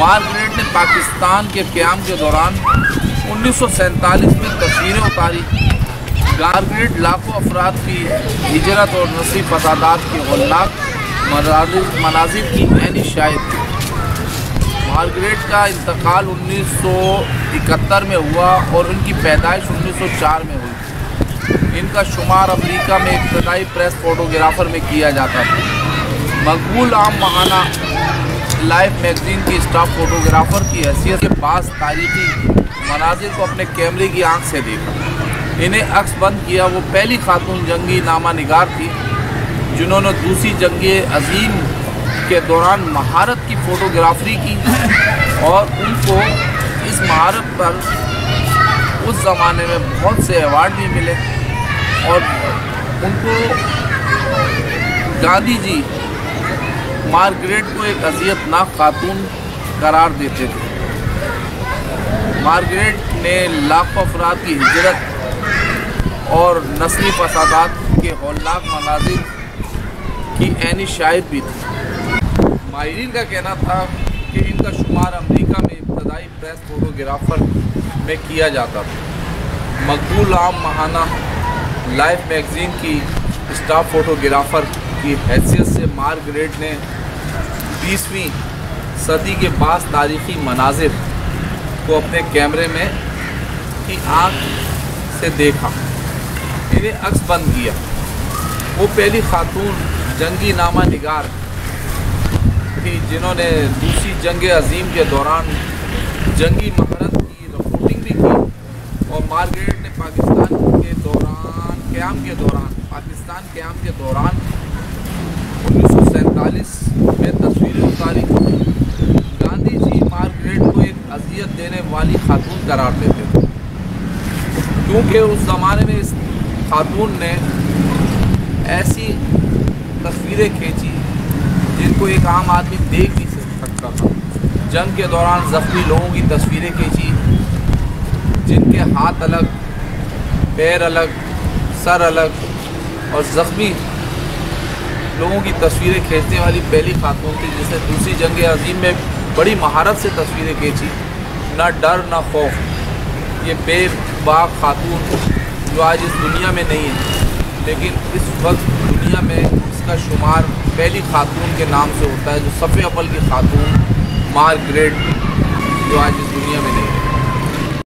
Margaret ने पाकिस्तान के क्याम के दौरान उन्नीस सौ सैंतालीस में तस्वीरें उतारी। मार्गरेट लाखों अफराद की हिजरत और नस्ली फसादात की हौलनाक मनाजिर की ऐनी शायद। थी मार्गरेट का इंतकाल 1971 में हुआ और उनकी पैदाइश 1904 में हुई। इनका शुमार अमेरिका में इब्तदाई प्रेस फोटोग्राफर में किया जाता था। मकबूल आम महाना लाइफ मैगजीन की स्टाफ फोटोग्राफर की हैसियत के पास तारीखी मनाजिर को अपने कैमरे की आँख से देखा। इन्हें अक्स बंद किया, वो पहली खातून जंगी नामा निगार थी, जिन्होंने दूसरी जंग अजीम के दौरान महारत की फ़ोटोग्राफरी की और उनको इस महारत पर उस ज़माने में बहुत से अवार्ड भी मिले और उनको गांधी जी मार्गरेट को एक अजियतनाक खातून करार देते थे। मार्गरेट ने लाखों अफराद की हिजरत और नस्ली फसादात के हौलनाक मनाजिर की ऐनी शायद भी थी। माहरीन का कहना था कि इनका शुमार अमेरिका में इब्तदाई प्रेस फोटोग्राफर में किया जाता था। मकबूल आम महाना लाइफ मैगज़ीन की स्टाफ फोटोग्राफर की हैसियत से मार्गरेट ने बीसवीं सदी के पास तारीखी मनाजिर को अपने कैमरे में की आँख से देखा। इन्हें अक्स बंद किया। वो पहली खातून जंगी नामा निगार थी, जिन्होंने दूसरी जंग अजीम के दौरान जंगी महारत की रिपोर्टिंग भी की और मार्गरेट ने पाकिस्तान के दौरान, क़्याम के दौरान, पाकिस्तान क़्याम के दौरान उन्नीस में तस्वीरें उतारी गांधी जी मार्गरेट को एक अजियत देने वाली खातून करार देते थे। क्योंकि उस ज़माने में इस खातून ने ऐसी तस्वीरें खींची जिनको एक आम आदमी देख नहीं सकता था। जंग के दौरान ज़ख्मी लोगों की तस्वीरें खींची, जिनके हाथ अलग, पैर अलग, सर अलग और ज़ख्मी लोगों की तस्वीरें खींचने वाली पहली खातून थी, जिसने दूसरी जंग अजीम में बड़ी महारत से तस्वीरें खींची। ना डर, ना खौफ। ये बेबाक खातून जो आज इस दुनिया में नहीं है, लेकिन इस वक्त दुनिया में इसका शुमार पहली खातून के नाम से होता है, जो सफ़े अपल की खातून मार्गरेट जो आज इस दुनिया में नहीं है।